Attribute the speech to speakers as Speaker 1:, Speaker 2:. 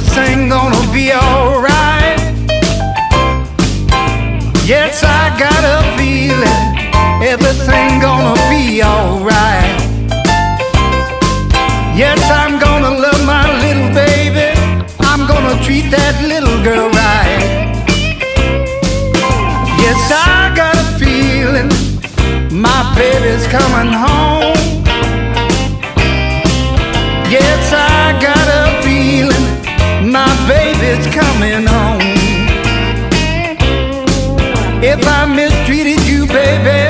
Speaker 1: this gonna be alright. Yes, I got a feeling everything gonna be alright. Yes, I'm gonna love my little baby. I'm gonna treat that little girl right. Yes, I got a feeling my baby's coming home. going on. If I mistreated you, baby.